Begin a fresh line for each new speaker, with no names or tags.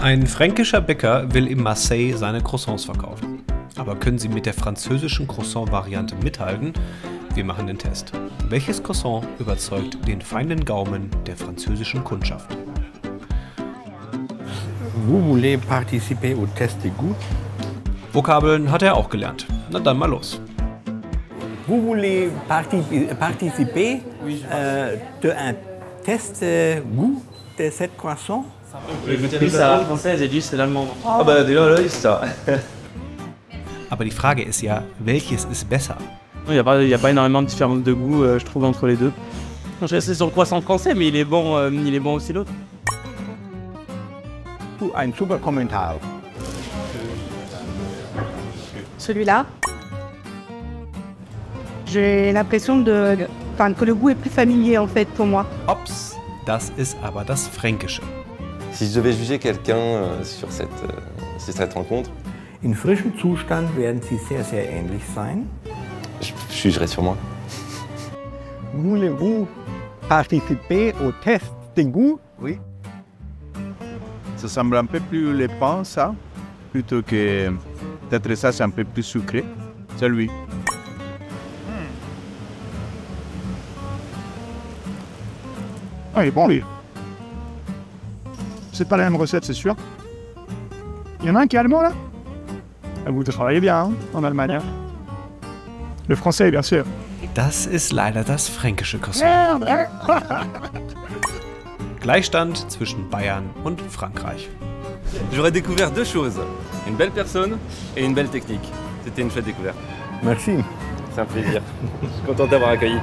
Ein fränkischer Bäcker will in Marseille seine Croissants verkaufen. Aber können sie mit der französischen Croissant-Variante mithalten? Wir machen den Test. Welches Croissant überzeugt den feinen Gaumen der französischen Kundschaft?
Vous voulez participer au test des goûts
Vokabeln hat er auch gelernt. Na dann mal los.
Vous voulez parti- participer euh, de un test euh, goût de cette croissant
Ah bah.
Aber die Frage ist ja, welches ist besser?
Il n'y a, pas- il y a pas énormément de différence de goût, euh, je trouve, entre les deux. Je vais rester sur le croissant français, mais il est bon, euh, il est bon aussi l'autre.
Un super Kommentar.
Celui-là. J'ai l'impression de, enfin, que le goût est plus familier en fait pour moi.
Ops, das ist aber das Fränkische.
Si je devais juger quelqu'un euh, sur, cette, euh, sur cette rencontre,
In frischem Zustand werden sie sehr, sehr ähnlich sein.
je je jugerais sur moi.
Voulez-vous participer au test des goûts
Oui. Ça semble un peu plus les pains, ça, plutôt que peut-être ça, c'est un peu plus sucré. C'est lui.
Ah, il est bon, lui. C'est pas la même recette, c'est sûr. Il y en a un qui est allemand, là? Ah, Vous travaillez bien, hein, en Allemagne. hein. Le français, bien sûr.
Das ist leider das fränkische
hein.
Gleichstand zwischen Bayern und Frankreich.
J'aurais découvert deux choses. Une belle personne et une belle technique. C'était une chouette découverte.
Merci.
C'est un plaisir. Je suis content d'avoir accueilli.